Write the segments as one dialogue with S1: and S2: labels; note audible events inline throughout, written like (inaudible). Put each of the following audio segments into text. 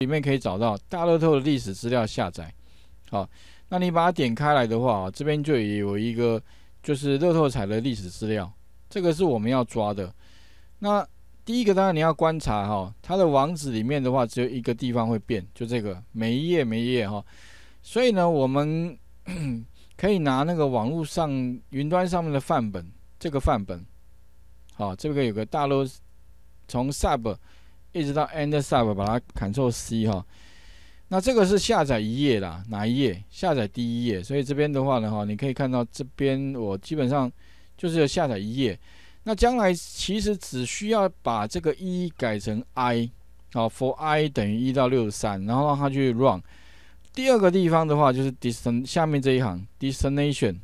S1: 里面可以找到大乐透的历史资料下载。好，那你把它点开来的话，这边就有一个就是乐透彩的历史资料，这个是我们要抓的。那第一个当然你要观察哈，它的网址里面的话只有一个地方会变，就这个每一页每一页哈。所以呢，我们 (coughs) 可以拿那个网络上云端上面的范本，这个范本，好，这个有个大陆从 sub 一直到 end sub，把它 Ctrl C 哈。那这个是下载一页啦，哪一页？下载第一页。所以这边的话呢，哈，你可以看到这边我基本上就是下载一页。那将来其实只需要把这个一改成 i，好，for i 等于一到六十三，然后让它去 run。第二个地方的话就是 destination 下面这一行 destination，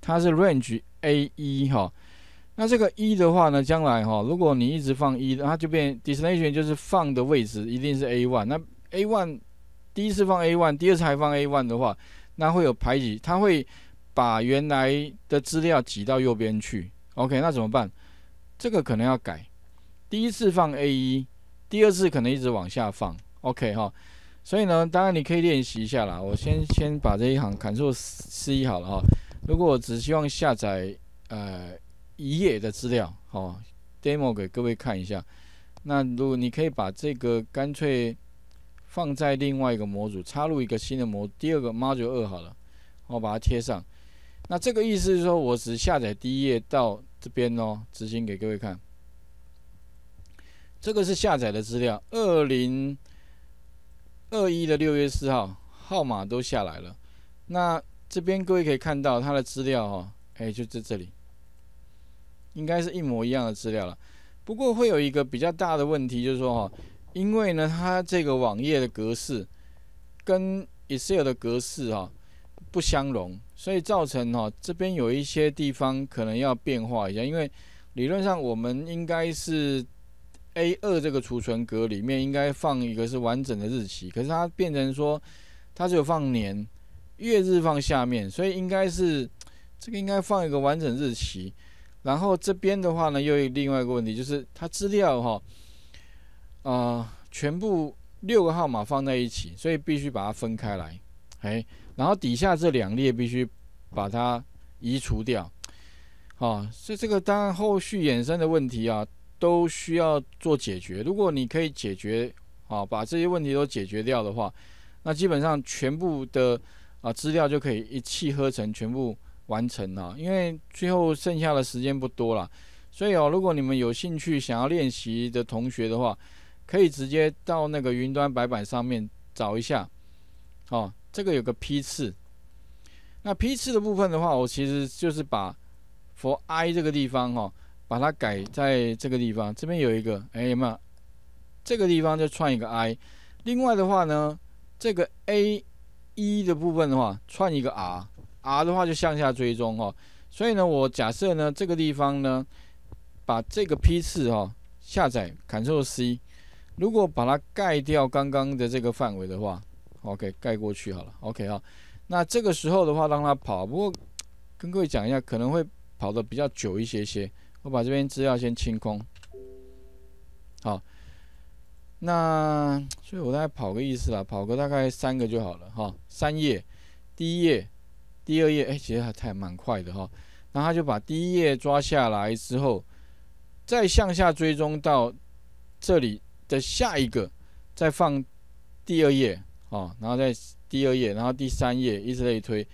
S1: 它是 range a 一哈。那这个一的话呢，将来哈，如果你一直放一，它就变 destination 就是放的位置一定是 a one。那 A one 第一次放 A one，第二次还放 A one 的话，那会有排挤，它会把原来的资料挤到右边去。OK，那怎么办？这个可能要改。第一次放 A 一，第二次可能一直往下放。OK 哈，所以呢，当然你可以练习一下啦。我先先把这一行 Ctrl C 好了哈。如果我只希望下载呃一页的资料，好，demo 给各位看一下。那如果你可以把这个干脆。放在另外一个模组，插入一个新的模，第二个 module 二好了，我把它贴上。那这个意思是说，我只下载第一页到这边哦，执行给各位看。这个是下载的资料，二零二一的六月四号，号码都下来了。那这边各位可以看到它的资料哈，哎，就在这里，应该是一模一样的资料了。不过会有一个比较大的问题，就是说哈。因为呢，它这个网页的格式跟 Excel 的格式哈不相容，所以造成哈这边有一些地方可能要变化一下。因为理论上我们应该是 A 二这个储存格里面应该放一个是完整的日期，可是它变成说它只有放年月日放下面，所以应该是这个应该放一个完整日期。然后这边的话呢，又有另外一个问题，就是它资料哈。啊，全部六个号码放在一起，所以必须把它分开来，哎，然后底下这两列必须把它移除掉，啊，所以这个当然后续衍生的问题啊，都需要做解决。如果你可以解决，啊，把这些问题都解决掉的话，那基本上全部的啊资料就可以一气呵成，全部完成了。因为最后剩下的时间不多了，所以哦，如果你们有兴趣想要练习的同学的话，可以直接到那个云端白板上面找一下，哦，这个有个批次，那批次的部分的话，我其实就是把 for i 这个地方哈，把它改在这个地方，这边有一个，哎有没有？这个地方就串一个 i，另外的话呢，这个 a 一的部分的话，串一个 r R 的话就向下追踪哈，所以呢，我假设呢这个地方呢，把这个批次哈下载，Ctrl C。如果把它盖掉刚刚的这个范围的话，OK，盖过去好了，OK 哈。那这个时候的话，让它跑，不过跟各位讲一下，可能会跑的比较久一些些。我把这边资料先清空，好。那所以我大概跑个意思啦，跑个大概三个就好了哈。三页，第一页，第二页，哎，其实还太蛮快的哈。那他就把第一页抓下来之后，再向下追踪到这里。的下一个再放第二页啊，然后再第二页，然后第三页，以此类推。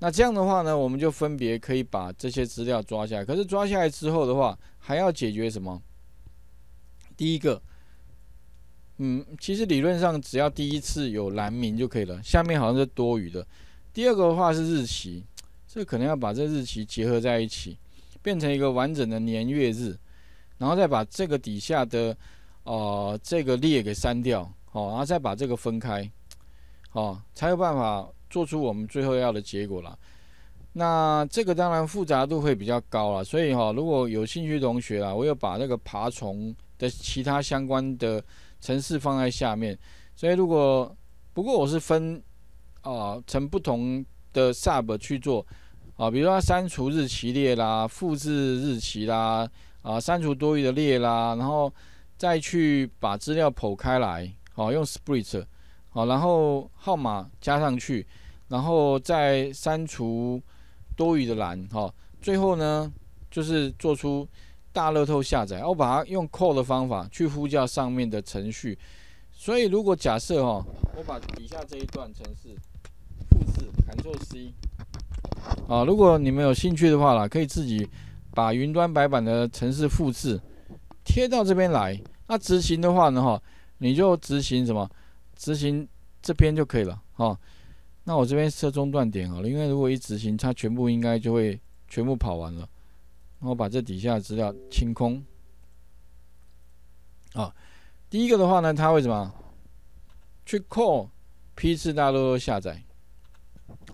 S1: 那这样的话呢，我们就分别可以把这些资料抓下来。可是抓下来之后的话，还要解决什么？第一个，嗯，其实理论上只要第一次有蓝名就可以了，下面好像是多余的。第二个的话是日期，这可能要把这日期结合在一起，变成一个完整的年月日，然后再把这个底下的。呃，这个列给删掉，好，然后再把这个分开，好，才有办法做出我们最后要的结果了。那这个当然复杂度会比较高了，所以哈，如果有兴趣同学啦，我有把那个爬虫的其他相关的程式放在下面。所以如果不过我是分啊成不同的 sub 去做啊，比如说删除日期列啦，复制日期啦，啊删除多余的列啦，然后。再去把资料剖开来，好，用 split，好，然后号码加上去，然后再删除多余的栏，哈，最后呢就是做出大乐透下载，我把它用 call 的方法去呼叫上面的程序。所以如果假设哈，我把底下这一段程式复制，Ctrl C，啊，如果你们有兴趣的话啦，可以自己把云端白板的程式复制贴到这边来。那执行的话呢，哈。你就执行什么？执行这边就可以了，哈。那我这边设中断点好了，因为如果一执行，它全部应该就会全部跑完了。我把这底下资料清空。啊，第一个的话呢，它会什么？去 call 批次大陆下载。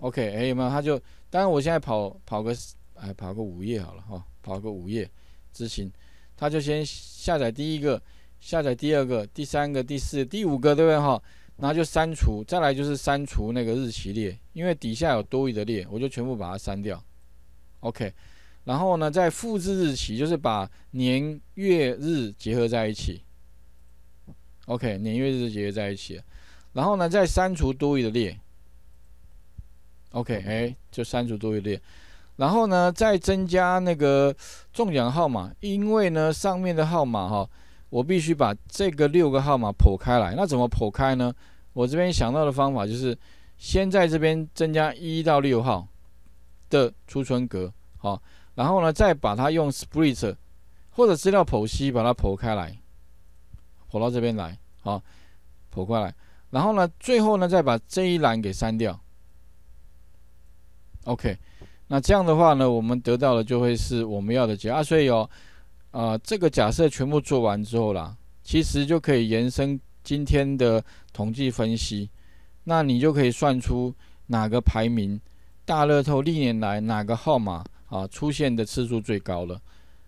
S1: OK，哎有没有？它就，当然我现在跑跑个，哎跑个五页好了，哈，跑个五页执行，它就先下载第一个。下载第二个、第三个、第四、第五个，对不对哈？然后就删除，再来就是删除那个日期列，因为底下有多余的列，我就全部把它删掉。OK，然后呢，再复制日期，就是把年月日结合在一起。OK，年月日结合在一起，然后呢，再删除多余的列。OK，哎，就删除多一列，然后呢，再增加那个中奖号码，因为呢，上面的号码哈。我必须把这个六个号码剖开来，那怎么剖开呢？我这边想到的方法就是，先在这边增加一到六号的储存格，好，然后呢，再把它用 split 或者资料剖析把它剖开来，剖到这边来，好，剖过来，然后呢，最后呢，再把这一栏给删掉。OK，那这样的话呢，我们得到的就会是我们要的结啊，所以哦。啊，这个假设全部做完之后啦，其实就可以延伸今天的统计分析。那你就可以算出哪个排名大乐透历年来哪个号码啊出现的次数最高了。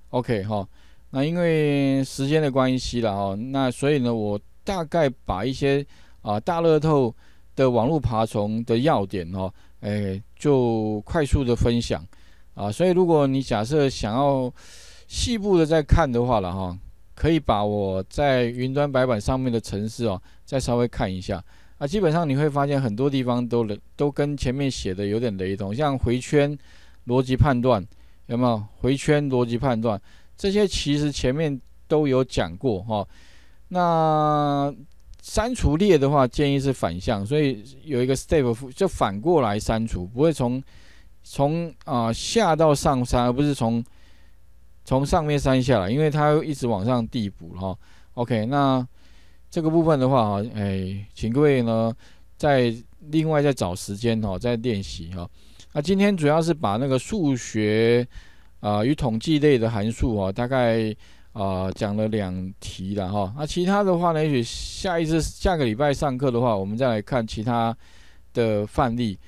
S1: OK 哈，那因为时间的关系了哈，那所以呢，我大概把一些啊大乐透的网络爬虫的要点哦，哎，就快速的分享啊。所以如果你假设想要细部的再看的话了哈，可以把我在云端白板上面的城市哦，再稍微看一下啊。基本上你会发现很多地方都雷，都跟前面写的有点雷同，像回圈逻辑判断有没有？回圈逻辑判断这些其实前面都有讲过哈。那删除列的话，建议是反向，所以有一个 step 就反过来删除，不会从从啊下到上删，而不是从。从上面删下来，因为它一直往上递补哈。OK，那这个部分的话哈，哎，请各位呢再另外再找时间哈，再练习哈。那今天主要是把那个数学啊与统计类的函数哈，大概啊讲了两题了哈。那其他的话呢，也许下一次下个礼拜上课的话，我们再来看其他的范例。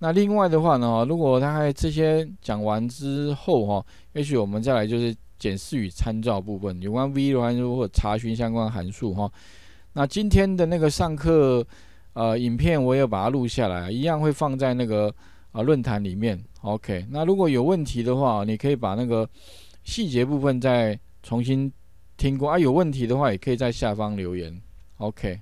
S1: 那另外的话呢，如果大概这些讲完之后哈，也许我们再来就是检视与参照部分，有关 V 的函数或查询相关函数哈。那今天的那个上课呃影片我也把它录下来，一样会放在那个啊论坛里面。OK，那如果有问题的话，你可以把那个细节部分再重新听过啊。有问题的话，也可以在下方留言。OK。